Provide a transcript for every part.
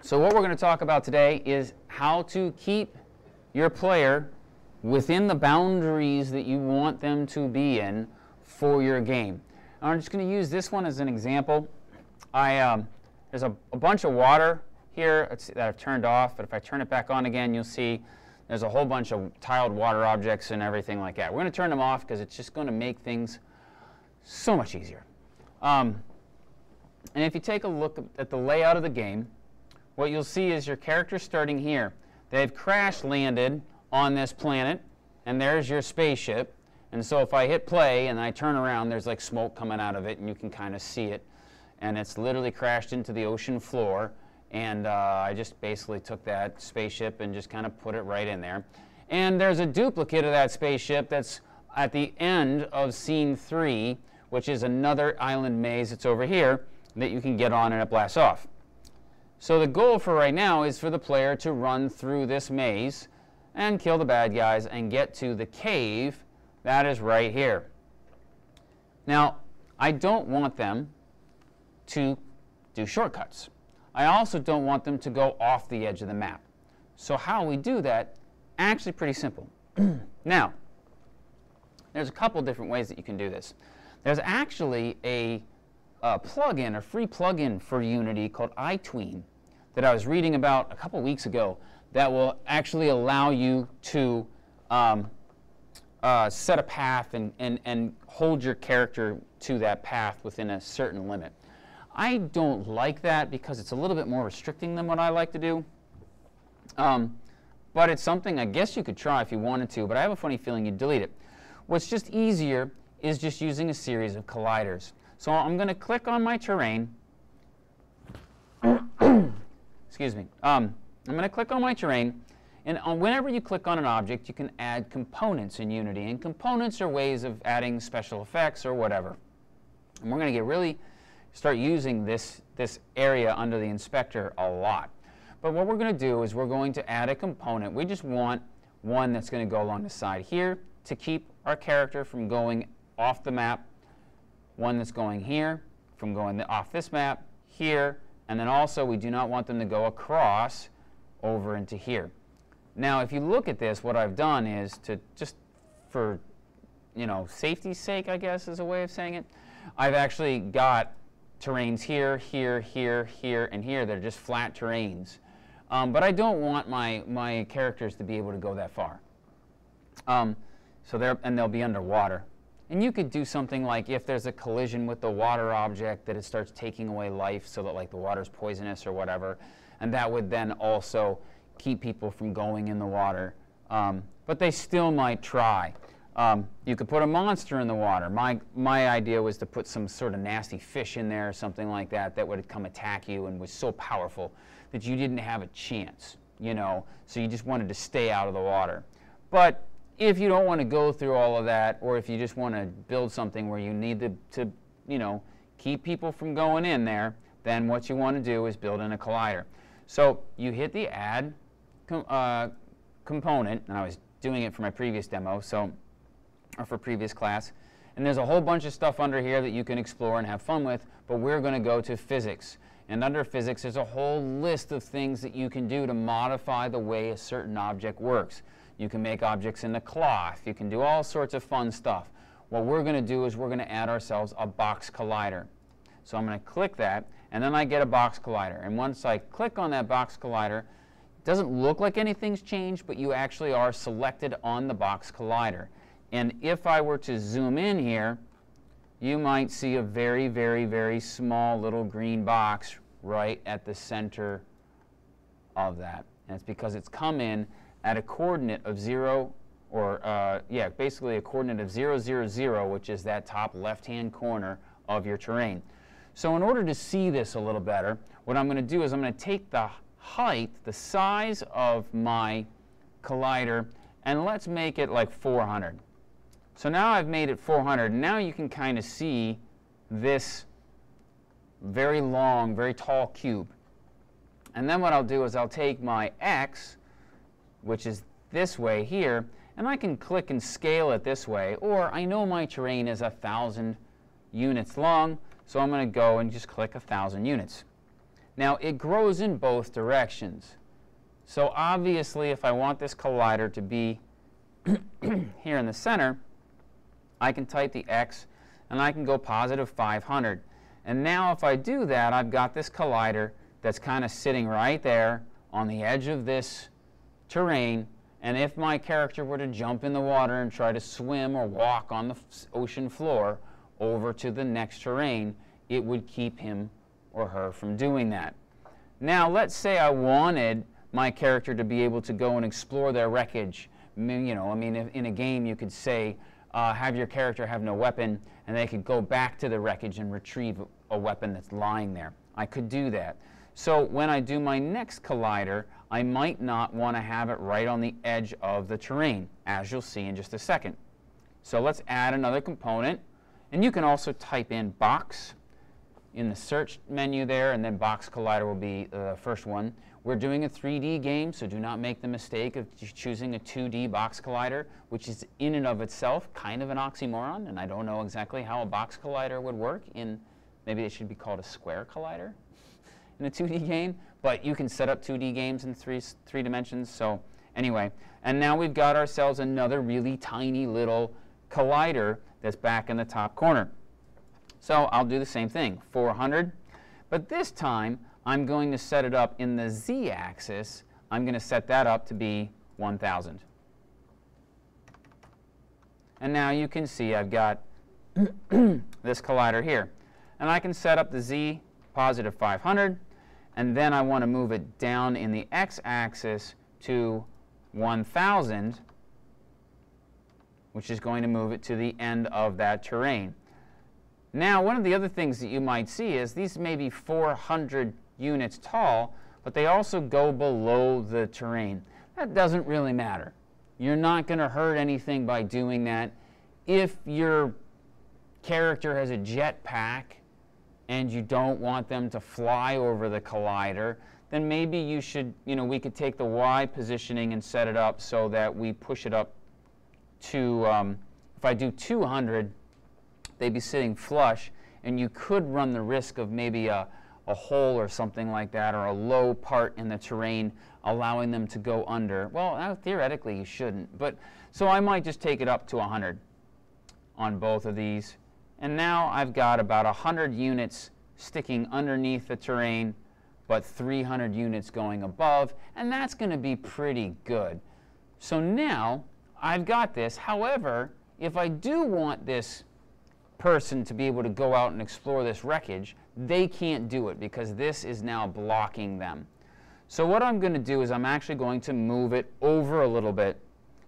So what we're going to talk about today is how to keep your player within the boundaries that you want them to be in for your game. I'm just going to use this one as an example. I, um, there's a, a, bunch of water here that I've turned off, but if I turn it back on again, you'll see there's a whole bunch of tiled water objects and everything like that. We're going to turn them off because it's just going to make things so much easier. Um, and if you take a look at the layout of the game, what you'll see is your character starting here. They've crash landed on this planet, and there's your spaceship. And so if I hit play and I turn around, there's like smoke coming out of it, and you can kind of see it. And it's literally crashed into the ocean floor. And uh, I just basically took that spaceship and just kind of put it right in there. And there's a duplicate of that spaceship that's at the end of scene three, which is another island maze that's over here that you can get on and it blasts off. So the goal for right now is for the player to run through this maze and kill the bad guys and get to the cave that is right here. Now, I don't want them to do shortcuts. I also don't want them to go off the edge of the map. So how we do that, actually pretty simple. now, there's a couple different ways that you can do this. There's actually a, a plugin, a free plugin for Unity called iTween that I was reading about a couple weeks ago that will actually allow you to um, uh, set a path and, and, and hold your character to that path within a certain limit. I don't like that because it's a little bit more restricting than what I like to do. Um, but it's something I guess you could try if you wanted to, but I have a funny feeling you'd delete it. What's just easier is just using a series of colliders. So I'm going to click on my terrain. Excuse me. Um, I'm going to click on my terrain. And on, whenever you click on an object, you can add components in Unity. And components are ways of adding special effects or whatever. And we're going to get really start using this, this area under the inspector a lot. But what we're going to do is we're going to add a component. We just want one that's going to go along the side here to keep our character from going off the map, one that's going here from going off this map, here, and then also we do not want them to go across over into here. Now, if you look at this, what I've done is to just for, you know, safety's sake, I guess is a way of saying it, I've actually got terrains here, here, here, here, and here that are just flat terrains. Um, but I don't want my, my characters to be able to go that far. Um, so they're, and they'll be underwater. And you could do something like if there's a collision with the water object that it starts taking away life so that like the water's poisonous or whatever. And that would then also keep people from going in the water. Um, but they still might try. Um, you could put a monster in the water. My, my idea was to put some sort of nasty fish in there or something like that that would come attack you and was so powerful that you didn't have a chance, you know, so you just wanted to stay out of the water. But if you don't want to go through all of that, or if you just want to build something where you need to, to you know, keep people from going in there, then what you want to do is build in a collider. So you hit the add com uh, component, and I was doing it for my previous demo, so or for previous class. And there's a whole bunch of stuff under here that you can explore and have fun with, but we're going to go to physics. And under physics, there's a whole list of things that you can do to modify the way a certain object works. You can make objects into cloth. You can do all sorts of fun stuff. What we're going to do is we're going to add ourselves a box collider. So I'm going to click that, and then I get a box collider. And once I click on that box collider, it doesn't look like anything's changed, but you actually are selected on the box collider. And if I were to zoom in here, you might see a very, very, very small little green box right at the center of that. And it's because it's come in at a coordinate of 0, or uh, yeah, basically a coordinate of 0, 0, 0, which is that top left-hand corner of your terrain. So in order to see this a little better, what I'm going to do is I'm going to take the height, the size of my collider, and let's make it like 400. So now I've made it 400. Now you can kind of see this very long, very tall cube. And then what I'll do is I'll take my x, which is this way here, and I can click and scale it this way. Or I know my terrain is 1,000 units long, so I'm going to go and just click 1,000 units. Now, it grows in both directions. So obviously, if I want this collider to be here in the center, I can type the x and I can go positive 500. And now if I do that, I've got this collider that's kind of sitting right there on the edge of this terrain. And if my character were to jump in the water and try to swim or walk on the ocean floor over to the next terrain, it would keep him or her from doing that. Now, let's say I wanted my character to be able to go and explore their wreckage. You know, I mean, in a game, you could say, uh, have your character have no weapon, and they could go back to the wreckage and retrieve a weapon that's lying there. I could do that. So when I do my next collider, I might not want to have it right on the edge of the terrain, as you'll see in just a second. So let's add another component. And you can also type in box in the search menu there, and then box collider will be uh, the first one. We're doing a 3D game, so do not make the mistake of choosing a 2D box collider, which is in and of itself kind of an oxymoron, and I don't know exactly how a box collider would work in, maybe it should be called a square collider in a 2D game, but you can set up 2D games in three, three dimensions, so anyway. And now we've got ourselves another really tiny little collider that's back in the top corner. So I'll do the same thing, 400. But this time, I'm going to set it up in the z-axis. I'm going to set that up to be 1,000. And now you can see I've got this collider here. And I can set up the z positive 500, and then I want to move it down in the x-axis to 1,000, which is going to move it to the end of that terrain. Now, one of the other things that you might see is these may be 400 units tall, but they also go below the terrain. That doesn't really matter. You're not going to hurt anything by doing that. If your character has a jetpack and you don't want them to fly over the collider, then maybe you should, you know, we could take the Y positioning and set it up so that we push it up to, um, if I do 200, they'd be sitting flush, and you could run the risk of maybe a, a hole or something like that, or a low part in the terrain, allowing them to go under. Well, uh, theoretically, you shouldn't. But so I might just take it up to 100 on both of these. And now I've got about 100 units sticking underneath the terrain, but 300 units going above, and that's going to be pretty good. So now I've got this. However, if I do want this person to be able to go out and explore this wreckage, they can't do it because this is now blocking them. So what I'm going to do is I'm actually going to move it over a little bit.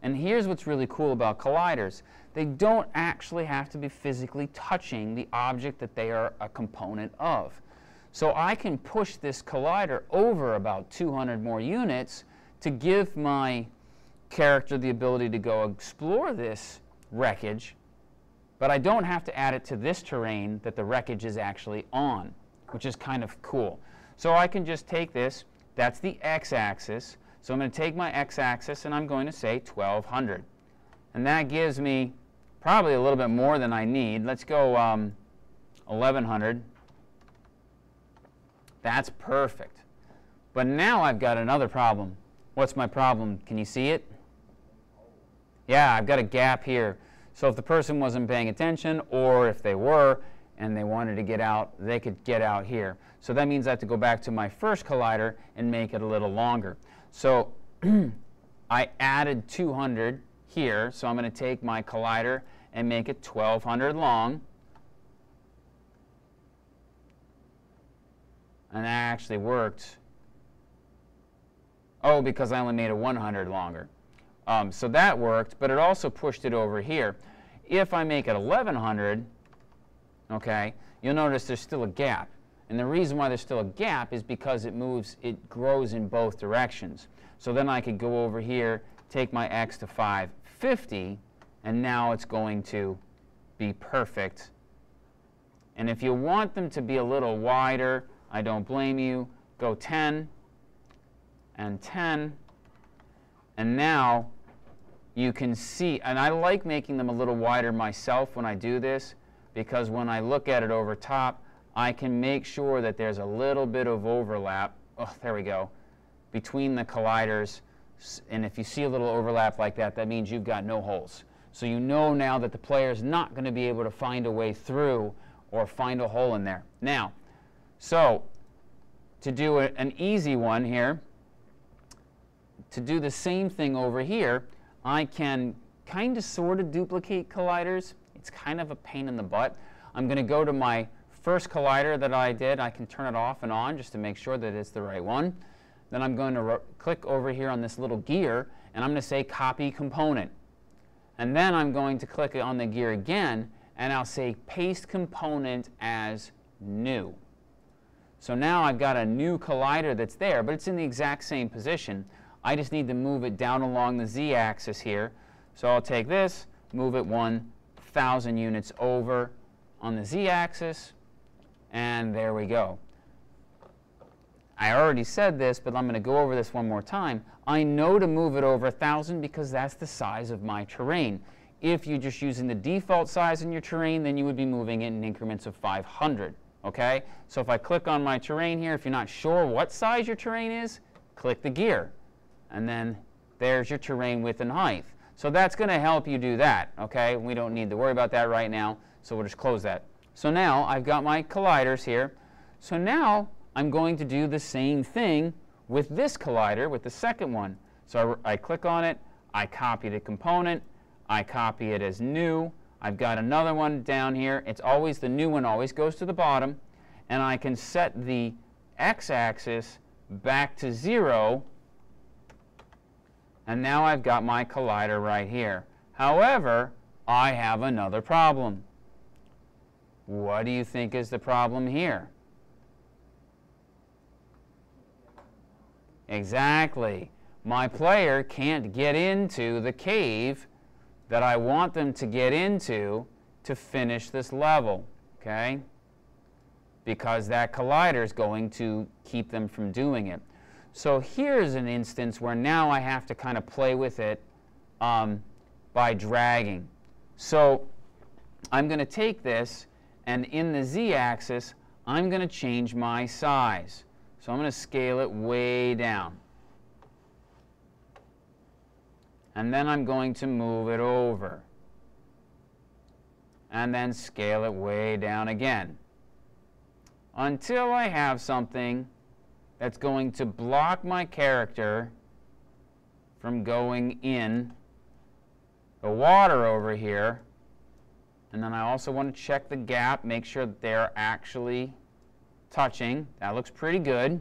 And here's what's really cool about colliders. They don't actually have to be physically touching the object that they are a component of. So I can push this collider over about 200 more units to give my character the ability to go explore this wreckage but I don't have to add it to this terrain that the wreckage is actually on, which is kind of cool. So I can just take this, that's the x-axis. So I'm going to take my x-axis and I'm going to say 1200. And that gives me probably a little bit more than I need. Let's go um, 1100. That's perfect. But now I've got another problem. What's my problem? Can you see it? Yeah, I've got a gap here. So if the person wasn't paying attention, or if they were and they wanted to get out, they could get out here. So that means I have to go back to my first collider and make it a little longer. So I added 200 here, so I'm going to take my collider and make it 1200 long. And that actually worked. Oh, because I only made it 100 longer. Um, so that worked, but it also pushed it over here. If I make it 1100, okay, you'll notice there's still a gap. And the reason why there's still a gap is because it moves, it grows in both directions. So then I could go over here, take my x to 550, and now it's going to be perfect. And if you want them to be a little wider, I don't blame you, go 10 and 10, and now you can see, and I like making them a little wider myself when I do this, because when I look at it over top, I can make sure that there's a little bit of overlap. Oh, there we go. Between the colliders. And if you see a little overlap like that, that means you've got no holes. So you know now that the player is not going to be able to find a way through or find a hole in there. Now, so to do a, an easy one here, to do the same thing over here, I can kind of sort of duplicate colliders. It's kind of a pain in the butt. I'm going to go to my first collider that I did. I can turn it off and on just to make sure that it's the right one. Then I'm going to click over here on this little gear, and I'm going to say copy component. And then I'm going to click on the gear again, and I'll say paste component as new. So now I've got a new collider that's there, but it's in the exact same position. I just need to move it down along the z-axis here. So I'll take this, move it 1,000 units over on the z-axis, and there we go. I already said this, but I'm going to go over this one more time. I know to move it over 1,000 because that's the size of my terrain. If you're just using the default size in your terrain, then you would be moving it in increments of 500 okay? So if I click on my terrain here, if you're not sure what size your terrain is, click the gear. And then there's your terrain width and height. So that's going to help you do that, okay? We don't need to worry about that right now, so we'll just close that. So now I've got my colliders here. So now I'm going to do the same thing with this collider, with the second one. So I, I click on it, I copy the component, I copy it as new, I've got another one down here. It's always, the new one always goes to the bottom. And I can set the x-axis back to 0. And now I've got my collider right here. However, I have another problem. What do you think is the problem here? Exactly. My player can't get into the cave that I want them to get into to finish this level, okay? Because that collider is going to keep them from doing it. So here's an instance where now I have to kind of play with it um, by dragging. So I'm going to take this, and in the z-axis, I'm going to change my size. So I'm going to scale it way down. and then I'm going to move it over and then scale it way down again until I have something that's going to block my character from going in the water over here. And then I also want to check the gap, make sure that they're actually touching. That looks pretty good.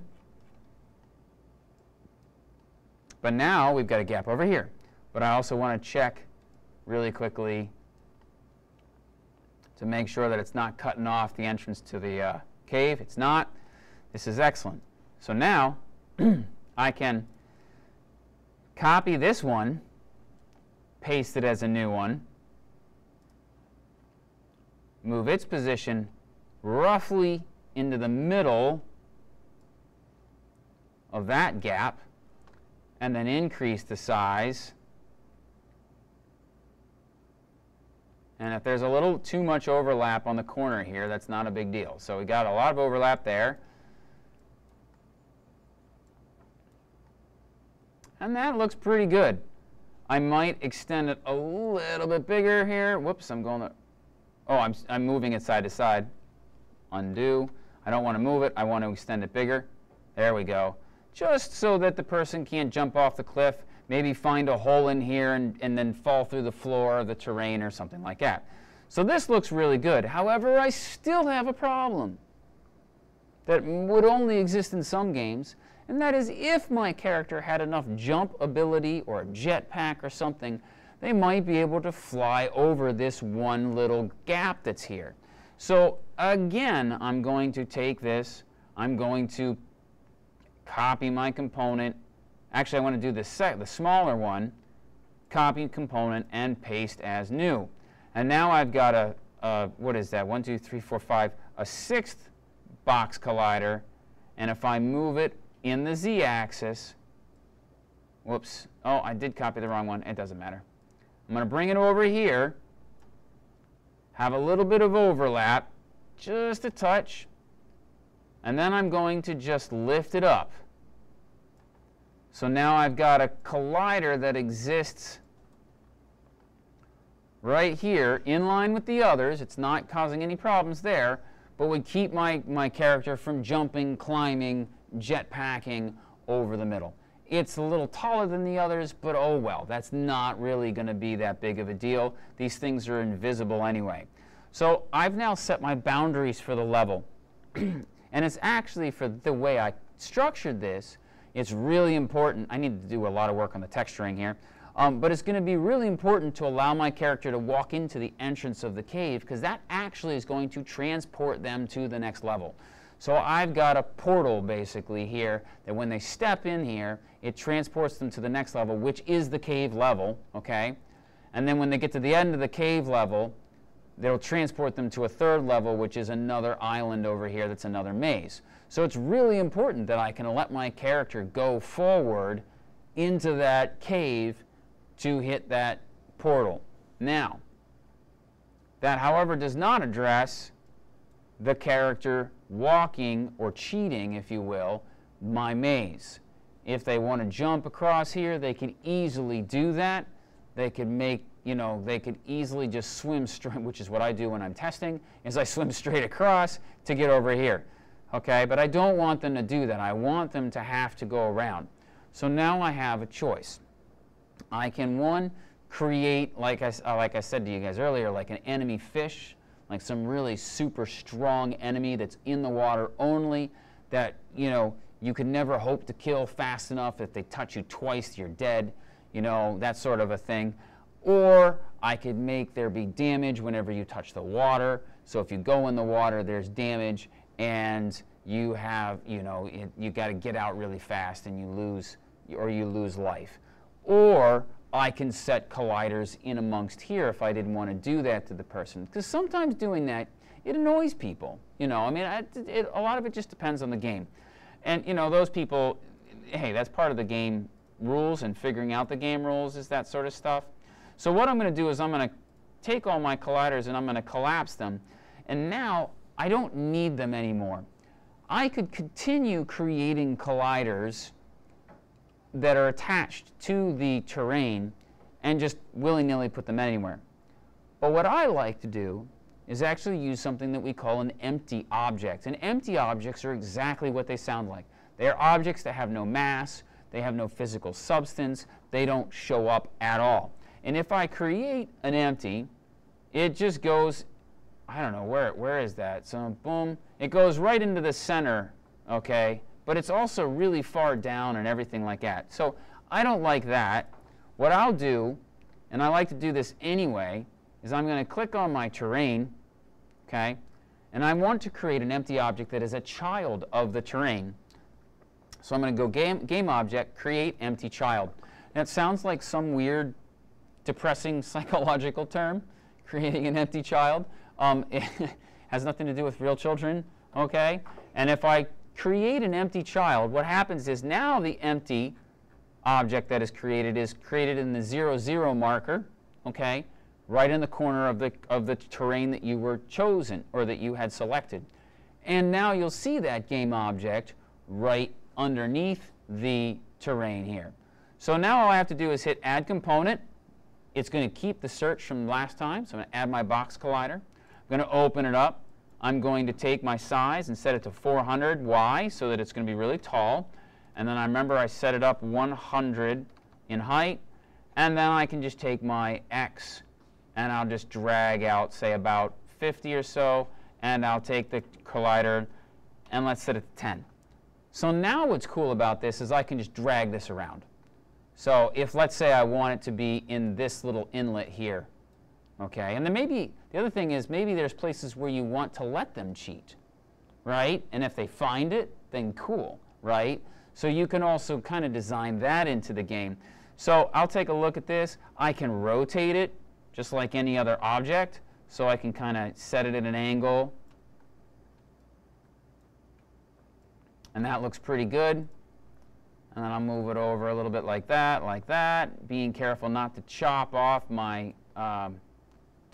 But now we've got a gap over here. But I also want to check really quickly to make sure that it's not cutting off the entrance to the uh, cave. It's not. This is excellent. So now I can copy this one, paste it as a new one, move its position roughly into the middle of that gap, and then increase the size And if there's a little too much overlap on the corner here, that's not a big deal. So we got a lot of overlap there. And that looks pretty good. I might extend it a little bit bigger here. Whoops, I'm going to, oh, I'm, I'm moving it side to side. Undo. I don't want to move it. I want to extend it bigger. There we go. Just so that the person can't jump off the cliff maybe find a hole in here and, and then fall through the floor of the terrain or something like that. So this looks really good. However, I still have a problem that would only exist in some games, and that is if my character had enough jump ability or a jetpack or something, they might be able to fly over this one little gap that's here. So again, I'm going to take this, I'm going to copy my component, Actually, I want to do the, the smaller one, copy component, and paste as new. And now I've got a, a, what is that, one, two, three, four, five, a sixth box collider. And if I move it in the z-axis, whoops, oh, I did copy the wrong one. It doesn't matter. I'm going to bring it over here, have a little bit of overlap, just a touch, And then I'm going to just lift it up. So now I've got a collider that exists right here in line with the others. It's not causing any problems there, but would keep my, my character from jumping, climbing, jetpacking over the middle. It's a little taller than the others, but oh well, that's not really going to be that big of a deal. These things are invisible anyway. So I've now set my boundaries for the level. and it's actually for the way I structured this, it's really important. I need to do a lot of work on the texturing here. Um, but it's going to be really important to allow my character to walk into the entrance of the cave because that actually is going to transport them to the next level. So I've got a portal basically here that when they step in here, it transports them to the next level, which is the cave level, okay? And then when they get to the end of the cave level, they'll transport them to a third level, which is another island over here that's another maze. So it's really important that I can let my character go forward into that cave to hit that portal. Now, that, however, does not address the character walking or cheating, if you will, my maze. If they want to jump across here, they can easily do that. They could make, you know, they could easily just swim straight, which is what I do when I'm testing, is I swim straight across to get over here. Okay, but I don't want them to do that. I want them to have to go around. So now I have a choice. I can, one, create, like I, uh, like I said to you guys earlier, like an enemy fish, like some really super strong enemy that's in the water only, that, you know, you could never hope to kill fast enough. If they touch you twice, you're dead, you know, that sort of a thing. Or I could make there be damage whenever you touch the water. So if you go in the water, there's damage, and you have, you know, you got to get out really fast and you lose, or you lose life. Or I can set colliders in amongst here if I didn't want to do that to the person. Because sometimes doing that, it annoys people. You know, I mean, it, it, a lot of it just depends on the game. And, you know, those people, hey, that's part of the game rules and figuring out the game rules is that sort of stuff. So what I'm going to do is I'm going to take all my colliders and I'm going to collapse them. And now I don't need them anymore. I could continue creating colliders that are attached to the terrain and just willy-nilly put them anywhere. But what I like to do is actually use something that we call an empty object. And empty objects are exactly what they sound like. They are objects that have no mass, they have no physical substance, they don't show up at all. And if I create an empty, it just goes, I don't know, where, where is that? So boom, it goes right into the center, okay? But it's also really far down and everything like that. So I don't like that. What I'll do, and I like to do this anyway, is I'm going to click on my terrain, okay, and I want to create an empty object that is a child of the terrain. So I'm going to go game, game object, create empty child. That sounds like some weird, depressing psychological term, creating an empty child. Um, it has nothing to do with real children, okay? And if I create an empty child, what happens is now the empty object that is created is created in the 0, 0 marker, okay, right in the corner of the, of the terrain that you were chosen or that you had selected. And now you'll see that game object right underneath the terrain here. So now all I have to do is hit Add Component. It's going to keep the search from last time, so I'm going to add my box collider. I'm going to open it up. I'm going to take my size and set it to 400 Y So that it's going to be really tall. And then I remember I set it up 100 in height. And then I can just take my X and I'll just drag out, say, about 50 or so. And I'll take the collider and let's set it to 10. So now what's cool about this is I can just drag this around. So if, let's say, I want it to be in this little inlet here, okay, and then maybe the other thing is maybe there's places where you want to let them cheat, right? And if they find it, then cool, right? So you can also kind of design that into the game. So I'll take a look at this. I can rotate it just like any other object. So I can kind of set it at an angle. And that looks pretty good. And then I'll move it over a little bit like that, like that, being careful not to chop off my um,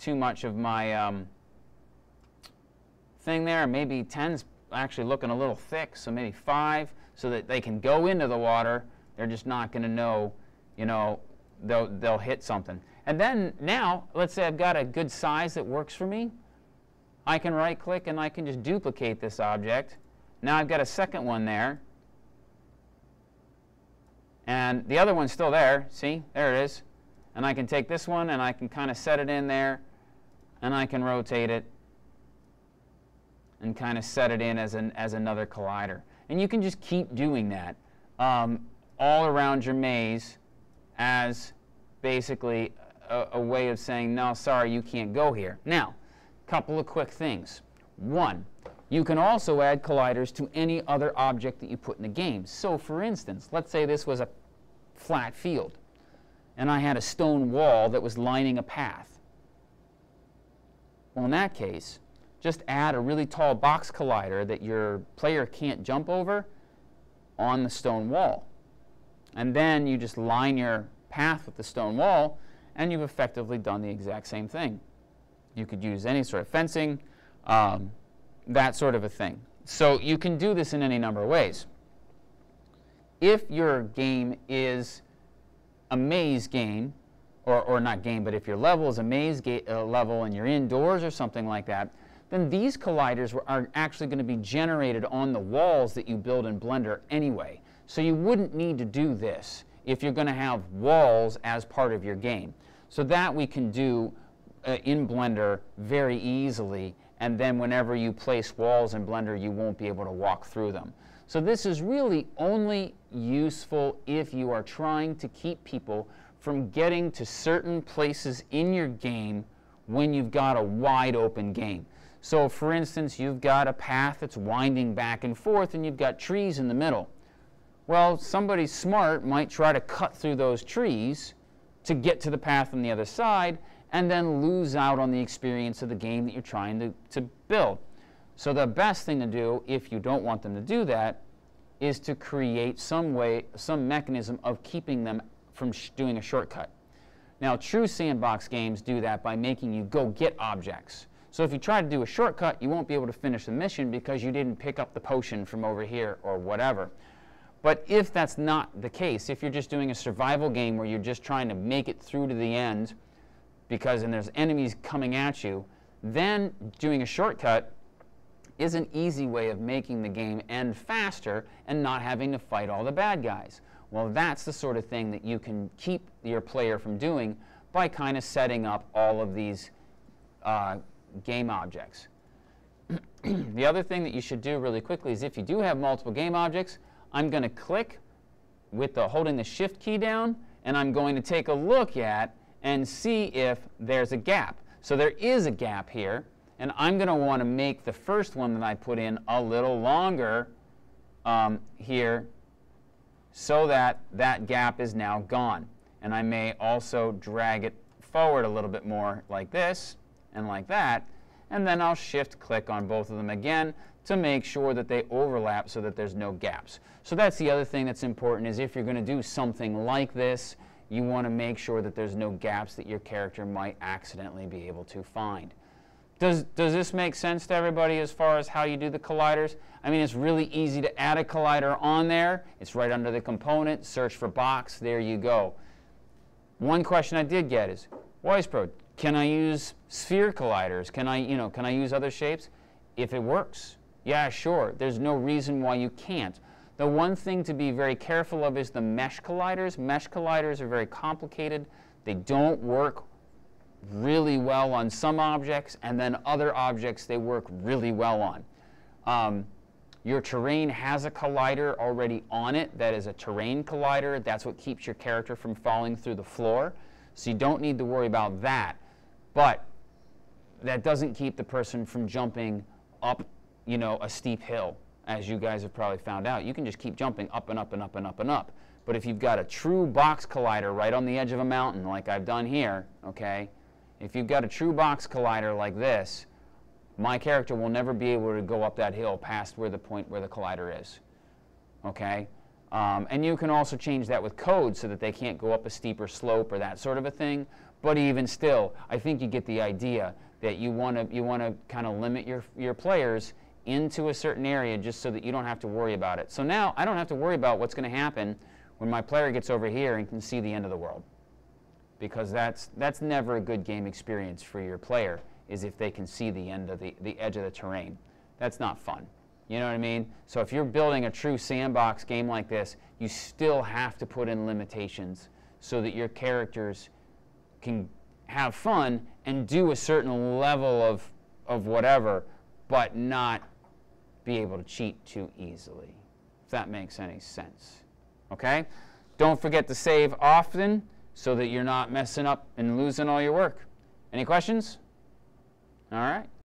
too much of my um, thing there. Maybe 10's actually looking a little thick, so maybe five, so that they can go into the water. They're just not going to know, you know, they'll, they'll hit something. And then now, let's say I've got a good size that works for me. I can right click and I can just duplicate this object. Now I've got a second one there. And the other one's still there. See, there it is. And I can take this one and I can kind of set it in there and I can rotate it and kind of set it in as, an, as another collider. And you can just keep doing that um, all around your maze as basically a, a way of saying, no, sorry, you can't go here. Now, a couple of quick things. One, you can also add colliders to any other object that you put in the game. So for instance, let's say this was a flat field, and I had a stone wall that was lining a path. Well, in that case, just add a really tall box collider that your player can't jump over on the stone wall. And then you just line your path with the stone wall, and you've effectively done the exact same thing. You could use any sort of fencing, um, that sort of a thing. So you can do this in any number of ways. If your game is a maze game, or, or not game, but if your level is a maze uh, level and you're indoors or something like that, then these colliders are actually going to be generated on the walls that you build in Blender anyway. So you wouldn't need to do this if you're going to have walls as part of your game. So that we can do uh, in Blender very easily and then whenever you place walls in Blender you won't be able to walk through them. So this is really only useful if you are trying to keep people from getting to certain places in your game when you've got a wide open game. So for instance, you've got a path that's winding back and forth and you've got trees in the middle. Well, somebody smart might try to cut through those trees to get to the path on the other side and then lose out on the experience of the game that you're trying to, to build. So the best thing to do, if you don't want them to do that, is to create some way, some mechanism of keeping them from doing a shortcut. Now, true sandbox games do that by making you go get objects. So if you try to do a shortcut, you won't be able to finish the mission because you didn't pick up the potion from over here or whatever. But if that's not the case, if you're just doing a survival game where you're just trying to make it through to the end because and there's enemies coming at you, then doing a shortcut is an easy way of making the game end faster and not having to fight all the bad guys. Well, that's the sort of thing that you can keep your player from doing by kind of setting up all of these uh, game objects. the other thing that you should do really quickly is if you do have multiple game objects, I'm going to click with the holding the shift key down and I'm going to take a look at and see if there's a gap. So there is a gap here and I'm going to want to make the first one that I put in a little longer um, here so that that gap is now gone. And I may also drag it forward a little bit more like this and like that. And then I'll shift click on both of them again to make sure that they overlap so that there's no gaps. So that's the other thing that's important is if you're going to do something like this, you want to make sure that there's no gaps that your character might accidentally be able to find. Does, does this make sense to everybody as far as how you do the colliders? I mean, it's really easy to add a collider on there. It's right under the component, search for box, there you go. One question I did get is, Weisbrod, can I use sphere colliders? Can I, you know, can I use other shapes? If it works, yeah, sure. There's no reason why you can't. The one thing to be very careful of is the mesh colliders. Mesh colliders are very complicated. They don't work really well on some objects, and then other objects they work really well on. Um, your terrain has a collider already on it that is a terrain collider. That's what keeps your character from falling through the floor. So you don't need to worry about that. But that doesn't keep the person from jumping up, you know, a steep hill, as you guys have probably found out. You can just keep jumping up and up and up and up and up. But if you've got a true box collider right on the edge of a mountain, like I've done here, okay, if you've got a true box collider like this, my character will never be able to go up that hill past where the point where the collider is, okay? Um, and you can also change that with code so that they can't go up a steeper slope or that sort of a thing. But even still, I think you get the idea that you want to you want to kind of limit your your players into a certain area just so that you don't have to worry about it. So now I don't have to worry about what's going to happen when my player gets over here and can see the end of the world. Because that's, that's never a good game experience for your player, is if they can see the end of the, the edge of the terrain. That's not fun. You know what I mean? So if you're building a true sandbox game like this, you still have to put in limitations so that your characters can have fun and do a certain level of, of whatever, but not be able to cheat too easily, if that makes any sense. Okay? Don't forget to save often so that you're not messing up and losing all your work. Any questions? All right.